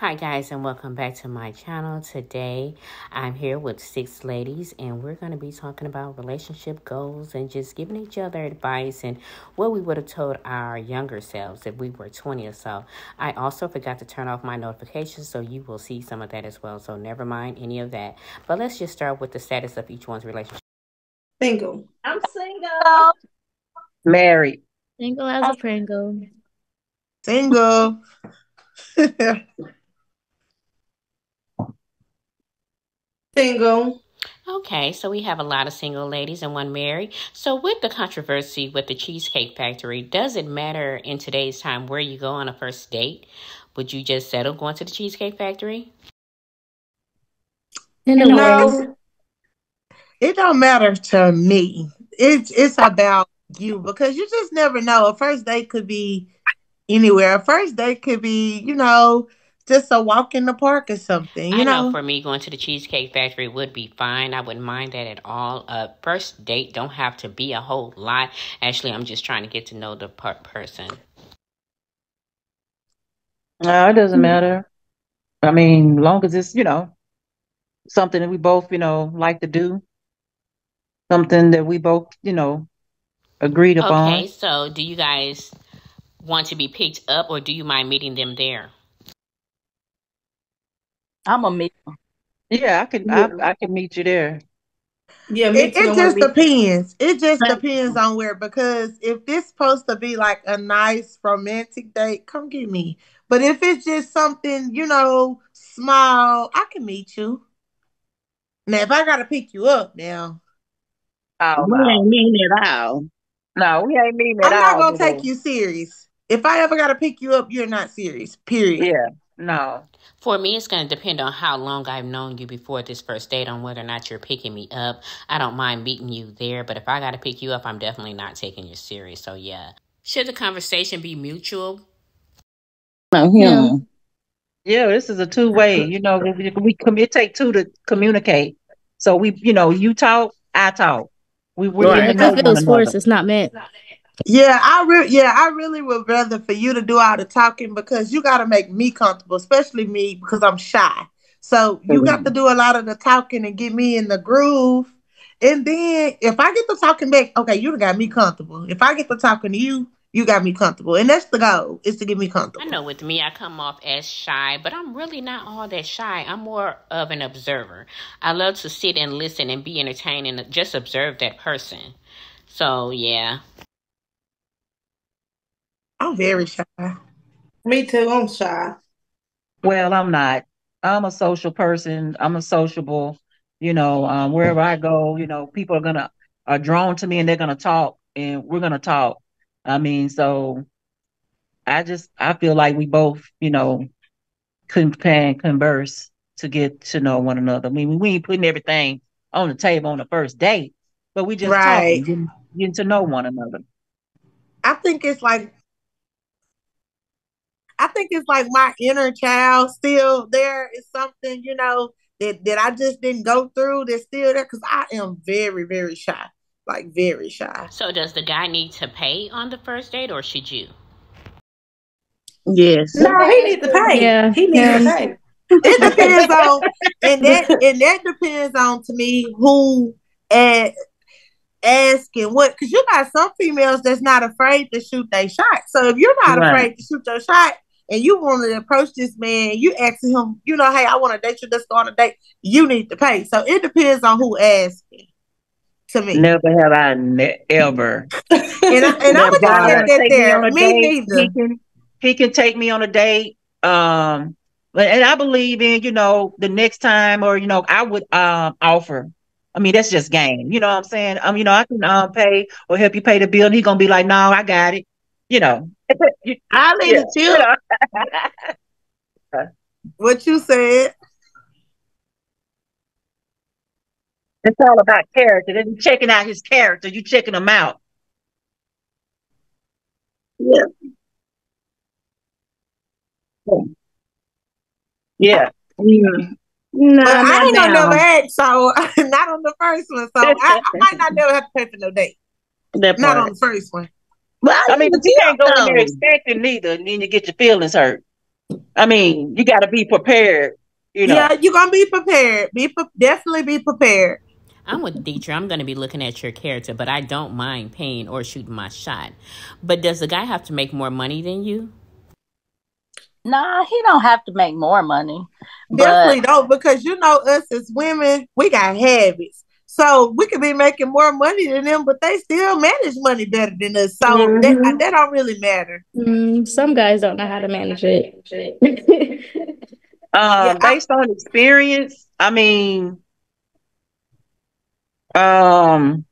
Hi guys and welcome back to my channel. Today I'm here with six ladies and we're going to be talking about relationship goals and just giving each other advice and what we would have told our younger selves if we were 20 or so. I also forgot to turn off my notifications so you will see some of that as well. So never mind any of that. But let's just start with the status of each one's relationship. Single. I'm single. Married. Single as a Pringle. Single. Single. Okay, so we have a lot of single ladies and one married. So with the controversy with the Cheesecake Factory, does it matter in today's time where you go on a first date? Would you just settle going to the Cheesecake Factory? In a. No, it don't matter to me. It's it's about you because you just never know. A first date could be anywhere. A first date could be, you know, just a walk in the park or something. You I know know. for me, going to the Cheesecake Factory would be fine. I wouldn't mind that at all. A first date don't have to be a whole lot. Actually, I'm just trying to get to know the per- person. No, it doesn't hmm. matter. I mean, long as it's, you know, something that we both, you know, like to do, something that we both, you know, agreed upon. Okay, so do you guys want to be picked up or do you mind meeting them there? I'm a meet. Yeah, I could I I can meet you there. Yeah, me It, too. It wanna just be- depends. It just depends on where because if this supposed to be like a nice romantic date, come get me. But if it's just something, you know, small, I can meet you. Now if I gotta pick you up now, Oh We no. ain't mean at all. No, we ain't meeting I'm at not all, gonna take you serious. If I ever gotta pick you up, you're not serious. Period. Yeah, no. For me, it's going to depend on how long I've known you before this first date on whether or not you're picking me up. I don't mind meeting you there, but if I got to pick you up, I'm definitely not taking you serious. So, yeah. Should the conversation be mutual? No, Yeah. him. Yeah, this is a two way. You know, we, we it take two to communicate. So we, you know, you talk, I talk. We we're Right. getting Yeah, to if know it one feels forced, another. it's not meant. Yeah, I re- yeah, I really would rather for you to do all the talking because you gotta make me comfortable, especially me because I'm shy. So you got to do a lot of the talking and get me in the groove. And then if I get the talking back, okay, you done got me comfortable. If I get the talking to you, you got me comfortable. And that's the goal, is to get me comfortable. I know with me, I come off as shy, but I'm really not all that shy. I'm more of an observer. I love to sit and listen and be entertained and just observe that person. So, yeah. I'm very shy. Me too. I'm shy. Well, I'm not. I'm a social person. I'm a sociable. You know, um, wherever I go, you know, people are gonna are drawn to me and they're gonna talk and we're gonna talk. I mean, so I just I feel like we both, you know, can can converse to get to know one another. I mean, we ain't putting everything on the table on the first date, but we just Right. talking, getting, getting to know one another. I think it's like I think it's like my inner child still there is something, you know, that, that I just didn't go through that's still there because I am very, very shy. Like very shy. So, does the guy need to pay on the first date or should you? Yes. No, he needs to pay. Yeah, He needs yeah. to pay. It depends on and that and that depends on to me who and asking what because you got some females that's not afraid to shoot their shot. So if you're not Right. afraid to shoot your shot and you want to approach this man, you asking him, you know, hey, I want to date you, let's go on a date, you need to pay. So it depends on who asking to me. Never have I ne- ever. And, I, and I'm just wanna get that me there. on Me neither. He can he can take me on a date. Um, but and I believe in you know the next time or you know I would um offer. I mean that's just game. You know what I'm saying? Um, you know I can um pay or help you pay the bill. And he gonna be like, no, I got it. You know. I need yeah, to you What you said. It's all about character. Then you checking out his character. You checking him out. Yeah. Yeah. Mm. No, But I not ain't gonna now. so not on the first one. So I, I might not never have to pay for no date. That Not on the first one. But I mean, but you can't go in there expecting neither, and then you get your feelings hurt. I mean, you got to be prepared. You know. Yeah, you're gonna be prepared. Be pre- definitely be prepared. I'm with Dietrich. I'm going to be looking at your character, but I don't mind paying or shooting my shot. But does the guy have to make more money than you? Nah, he don't have to make more money. Definitely don't, because you know us as women, we got habits. So we could be making more money than them, but they still manage money better than us. So mm-hmm. that, that don't really matter. Mm, some guys don't know how to manage it. um, yeah, based I, on experience, I mean, um,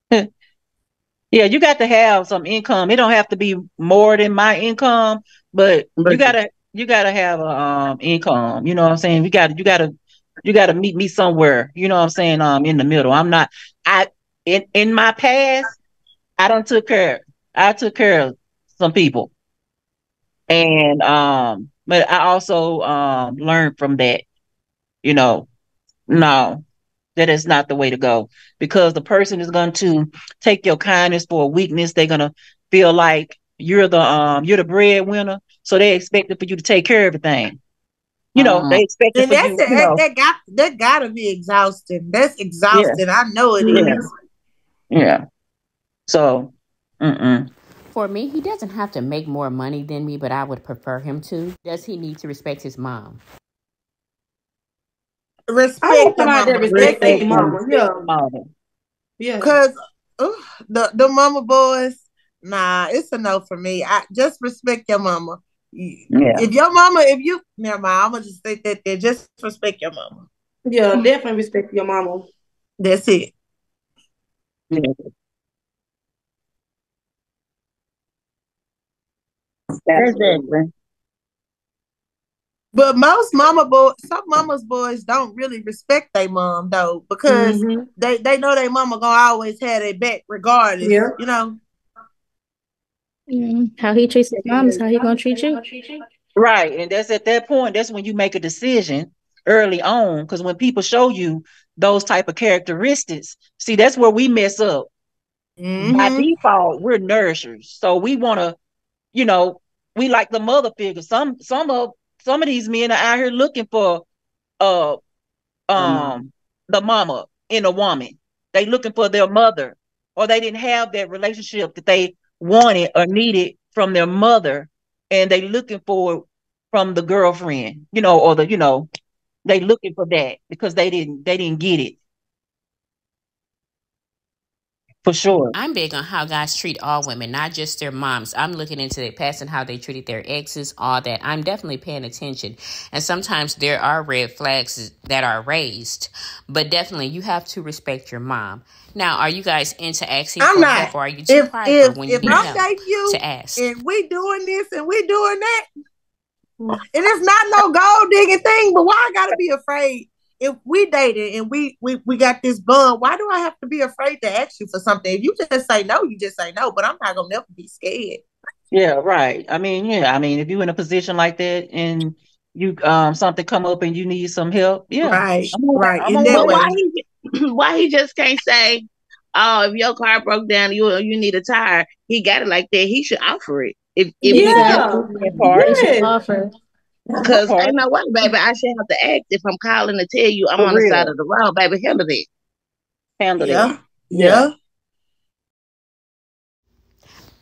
yeah, you got to have some income. It don't have to be more than my income, but you gotta you gotta have a um income. You know what I'm saying? You got you gotta you got to meet me somewhere. You know what I'm saying? Um, in the middle. I'm not. I in in my past, I don't took care. I took care of some people, and um, but I also um learned from that. You know, no, that is not the way to go because the person is going to take your kindness for a weakness. They're gonna feel like you're the um you're the breadwinner, so they expect for you to take care of everything you know, uh-huh. they expect and that's you, you know. that got that gotta be exhausting. That's exhausting. Yeah. I know it yeah. is. yeah. So, mm-mm. for me, he doesn't have to make more money than me, but I would prefer him to. Does he need to respect his mom? Respect the mama. Respect the mama. Yeah. Yeah. Because uh, the the mama boys, nah, it's a no for me. I just respect your mama. Yeah. If your mama, if you never mind, I'm gonna just say that there. Just respect your mama. Yeah, definitely respect your mama. That's it. Yeah. Exactly. But most mama boys, some mama's boys don't really respect their mom though, because mm-hmm. they, they know their mama gonna always have their back regardless. Yeah. You know. Mm, how he treats his mom is how he gonna treat you. Right, and that's at that point. That's when you make a decision early on, because when people show you those type of characteristics, see that's where we mess up. Mm-hmm. By default, we're nourishers, so we want to, you know, we like the mother figure. Some some of some of these men are out here looking for, uh, um, mm-hmm. the mama in a woman. They looking for their mother, or they didn't have that relationship that they wanted or needed from their mother and they looking for from the girlfriend, you know, or the, you know, they looking for that because they didn't they didn't get it. For sure. I'm big on how guys treat all women, not just their moms. I'm looking into their past and how they treated their exes, all that. I'm definitely paying attention. And sometimes there are red flags that are raised, but definitely you have to respect your mom. Now, are you guys into asking I'm for not. help or are you too if, prideful if, when you if need I'm help you, to ask? And we doing this and we doing that, and it's not no gold digging thing, but why I gotta be afraid? If we dated and we we we got this bond, why do I have to be afraid to ask you for something? If you just say no, you just say no. But I'm not gonna never be scared. Yeah, right. I mean, yeah. I mean, if you're in a position like that and you um something come up and you need some help, yeah, right, I'm right. I'm why he why he just can't say, "Oh, if your car broke down, you you need a tire." He got it like that. He should offer it. If, if yeah, he should offer. Because ain't no way, baby. I should have to act if I'm calling to tell you I'm For on real. the side of the road, baby. Handle it. Handle yeah. it. Yeah.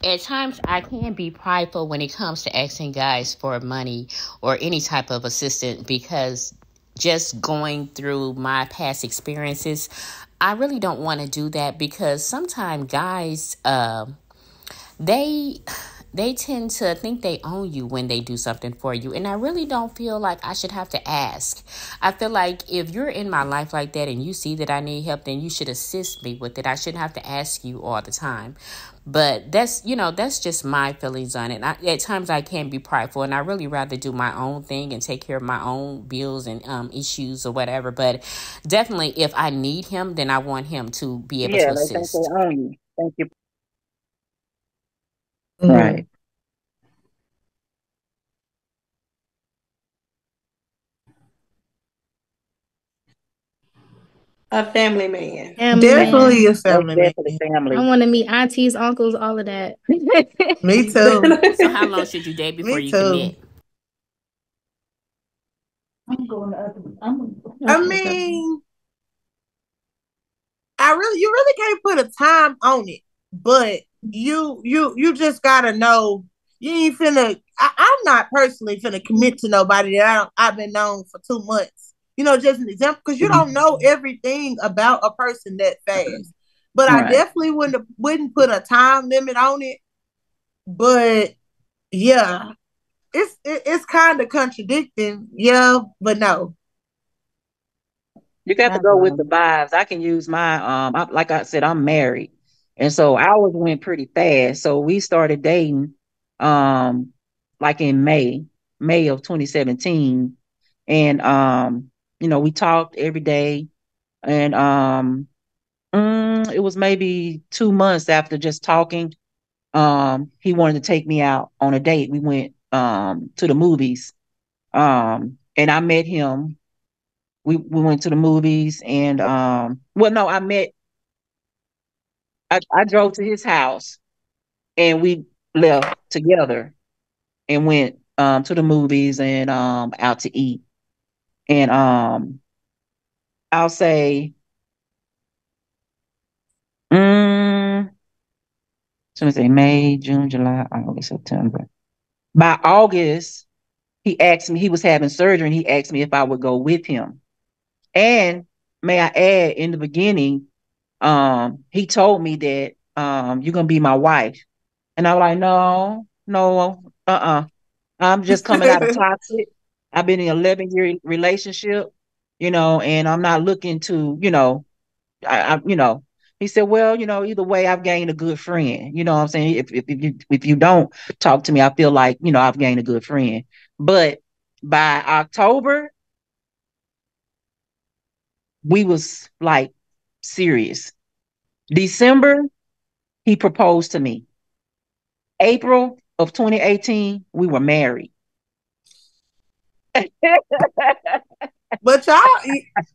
At times, I can be prideful when it comes to asking guys for money or any type of assistance because just going through my past experiences, I really don't want to do that because sometimes guys, uh, they they tend to think they own you when they do something for you. And I really don't feel like I should have to ask. I feel like if you're in my life like that and you see that I need help, then you should assist me with it. I shouldn't have to ask you all the time. But that's, you know, that's just my feelings on it. I, at times I can be prideful and I really rather do my own thing and take care of my own bills and um, issues or whatever. But definitely if I need him, then I want him to be able yeah, to assist. Yeah, they own you. Thank you. Mm-hmm. Right. A family man. Family definitely man. a family definitely man. family. I want to meet aunties, uncles, all of that. Me too. so how long should you date before Me you too. commit? I'm going to other. I'm, I mean, I really, you really can't put a time on it, but you, you, you just gotta know. You ain't finna. I, am not personally finna commit to nobody that I I've been known for two months. You know, just an example, because you don't know everything about a person that fast. But right. I definitely wouldn't wouldn't put a time limit on it. But yeah, it's it, it's kind of contradicting, yeah, but no. You got to go with the vibes. I can use my um, I, like I said, I'm married, and so ours went pretty fast. So we started dating, um, like in May, May of 2017, and um, you know, we talked every day, and um, mm, it was maybe two months after just talking. Um, he wanted to take me out on a date. We went um to the movies. Um and I met him. We we went to the movies and um well no, I met I, I drove to his house and we left together and went um to the movies and um out to eat. And um I'll say mm, so say May, June, July, August, September by August, he asked me, he was having surgery and he asked me if I would go with him. And may I add, in the beginning, um, he told me that um, you're gonna be my wife. And I was like, no, no, uh-uh. I'm just coming out of toxic. I've been in an 11 year relationship, you know, and I'm not looking to, you know, I, I you know, he said, Well, you know, either way, I've gained a good friend. You know what I'm saying? If, if, if, you, if you don't talk to me, I feel like, you know, I've gained a good friend. But by October, we was like serious. December, he proposed to me. April of 2018, we were married. But y'all,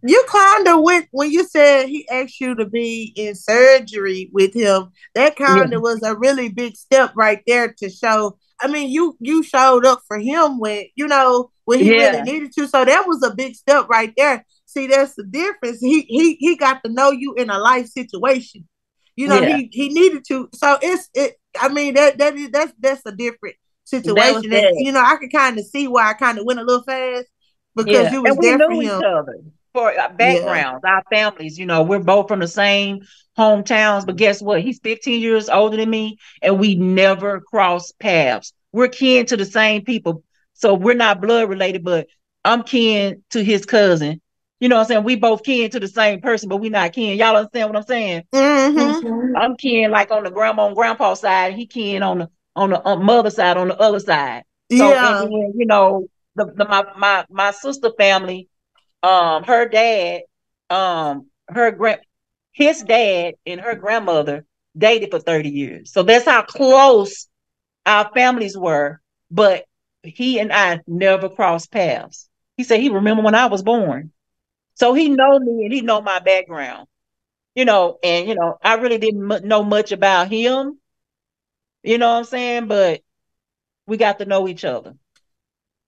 you kind of went when you said he asked you to be in surgery with him. That kind of yeah. was a really big step right there to show. I mean, you you showed up for him when you know when he yeah. really needed to. So that was a big step right there. See, that's the difference. He he he got to know you in a life situation. You know, yeah. he he needed to. So it's it. I mean that that is that's that's a different situation. That, you know, I could kind of see why I kind of went a little fast because yeah. you was and there we knew each other for uh, backgrounds, yeah. our families. You know, we're both from the same hometowns, but guess what? He's 15 years older than me, and we never crossed paths. We're kin to the same people, so we're not blood related, but I'm kin to his cousin. You know what I'm saying? We both kin to the same person, but we not kin. Y'all understand what I'm saying? Mm-hmm. I'm kin like on the grandma and grandpa side. He kin on the on the on mother side on the other side. So, yeah. Then, you know, the, the my my my sister family, um, her dad, um, her grand his dad and her grandmother dated for 30 years. So that's how close our families were. But he and I never crossed paths. He said he remember when I was born. So he know me and he know my background. You know, and you know, I really didn't m- know much about him. You know what I'm saying? But we got to know each other.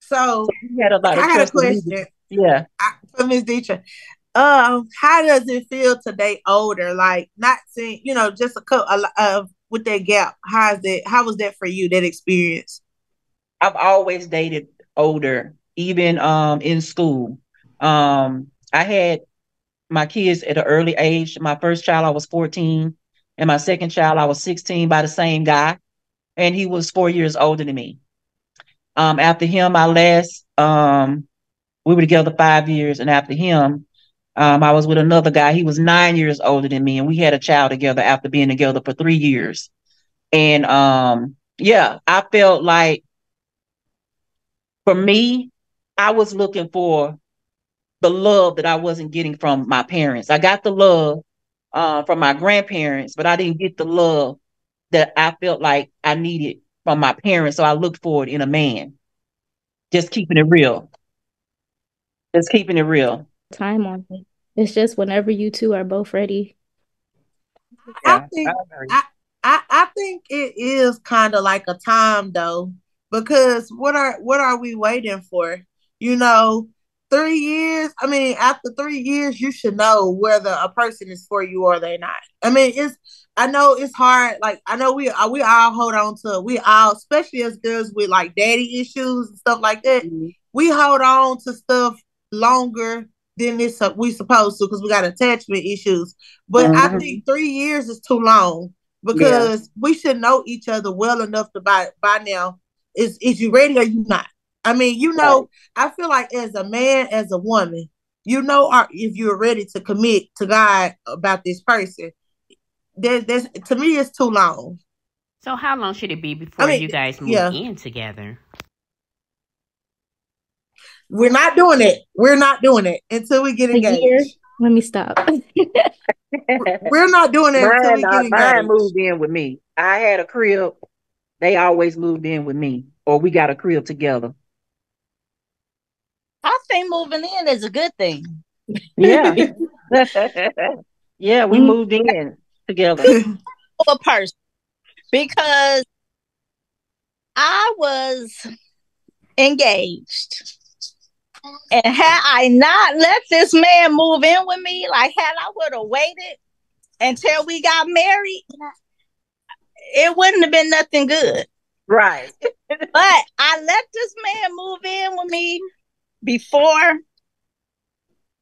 So, had a lot I had a question. Yeah. For Ms. Dietrich. Um, how does it feel to date older? Like not seeing, you know, just a couple of with that gap. How is that? How was that for you? That experience? I've always dated older, even um in school. Um, I had my kids at an early age. My first child, I was 14, and my second child, I was 16 by the same guy, and he was four years older than me. Um, after him, I last um, we were together five years, and after him, um, I was with another guy. He was nine years older than me, and we had a child together after being together for three years. And um, yeah, I felt like for me, I was looking for the love that I wasn't getting from my parents. I got the love uh, from my grandparents, but I didn't get the love that I felt like I needed from my parents. So I looked for it in a man. Just keeping it real. Just keeping it real. Time on it. It's just whenever you two are both ready. Yeah, I think I, I, I think it is kind of like a time though, because what are what are we waiting for? You know, three years. I mean, after three years, you should know whether a person is for you or they not. I mean, it's I know it's hard. Like I know we uh, we all hold on to we all, especially as girls with like daddy issues and stuff like that. Mm-hmm. We hold on to stuff longer than this uh, we supposed to because we got attachment issues. But mm-hmm. I think three years is too long because yeah. we should know each other well enough to by by now. Is is you ready or you not? I mean, you know, right. I feel like as a man, as a woman, you know, if you're ready to commit to God about this person. There's, there's to me, it's too long. So, how long should it be before I mean, you guys move yeah. in together? We're not doing it. We're not doing it until we get engaged. Let me stop. We're not doing it mine, until we get engaged. Mine moved in with me. I had a crib. They always moved in with me, or we got a crib together. I think moving in is a good thing. Yeah. yeah, we mm-hmm. moved in together. A person because I was engaged. And had I not let this man move in with me, like had I would have waited until we got married, it wouldn't have been nothing good. Right. but I let this man move in with me before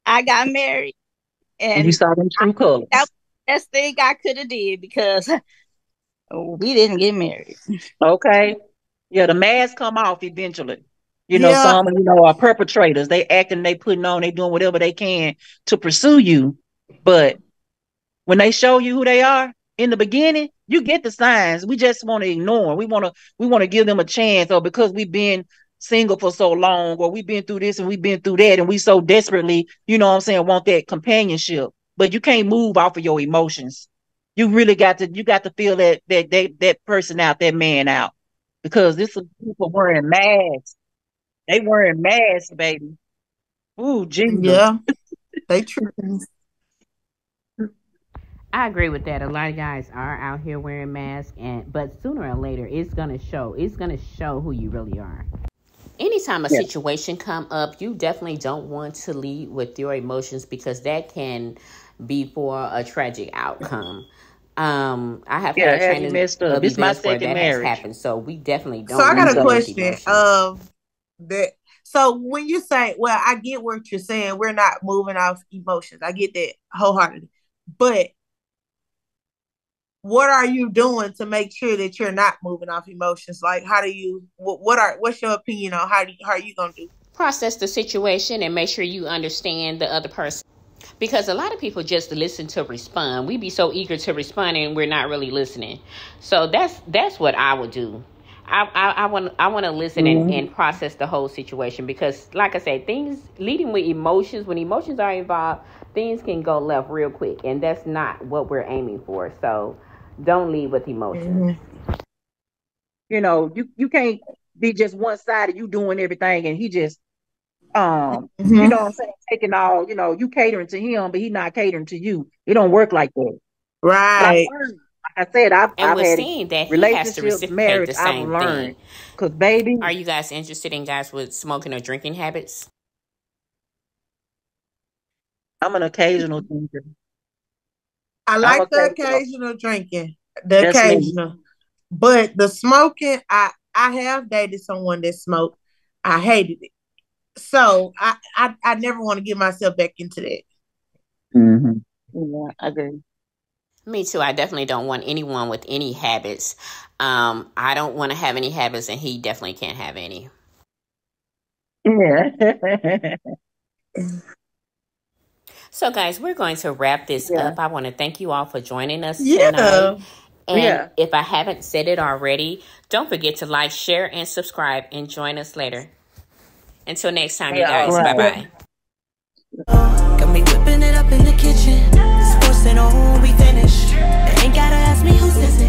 I got married. And, you saw them true colors. That best thing I could have did because we didn't get married. Okay. Yeah, the mask come off eventually. You know, yeah. some you know are perpetrators. They acting, they putting on, they doing whatever they can to pursue you. But when they show you who they are in the beginning, you get the signs. We just want to ignore. We want to we want to give them a chance, or because we've been single for so long, or we've been through this and we've been through that, and we so desperately, you know what I'm saying, want that companionship. But you can't move off of your emotions. You really got to you got to feel that that that, that person out, that man out. Because this is people wearing masks they wearing masks, baby. Ooh, Jesus. Yeah. they true. I agree with that. A lot of guys are out here wearing masks, and but sooner or later, it's gonna show. It's gonna show who you really are. Anytime a yeah. situation come up, you definitely don't want to lead with your emotions because that can be for a tragic outcome. Um, I have yeah, had training messed up. This my second that marriage. Has happened, so we definitely don't. So I got a question. Um, that so when you say, well, I get what you're saying, we're not moving off emotions. I get that wholeheartedly. But what are you doing to make sure that you're not moving off emotions? Like how do you what, what are what's your opinion on how do you, how are you going to do? Process the situation and make sure you understand the other person. Because a lot of people just listen to respond. We be so eager to respond and we're not really listening. So that's that's what I would do. I, I want I want to listen mm-hmm. and, and process the whole situation because, like I said, things leading with emotions. When emotions are involved, things can go left real quick, and that's not what we're aiming for. So, don't lead with emotions. Mm-hmm. You know, you you can't be just one sided. You doing everything, and he just um, mm-hmm. you know what I'm saying, taking all, you know, you catering to him, but he not catering to you. It don't work like that. Right. Like I said, I've, and I've we're seeing that he has to reciprocate marriage, the same I've learned. Cause baby, are you guys interested in guys with smoking or drinking habits? I'm an occasional drinker. I like the occasional drinking, the That's occasional, me. but the smoking. I I have dated someone that smoked. I hated it, so I I, I never want to get myself back into that. Mm-hmm. Yeah, I agree. Me too. I definitely don't want anyone with any habits. Um, I don't want to have any habits, and he definitely can't have any. Yeah. So, guys, we're going to wrap this yeah. up. I want to thank you all for joining us yeah. tonight. And yeah. if I haven't said it already, don't forget to like, share, and subscribe, and join us later. Until next time, you guys. Right. Bye bye. Got me whipping it up in the kitchen. We ain't gotta ask me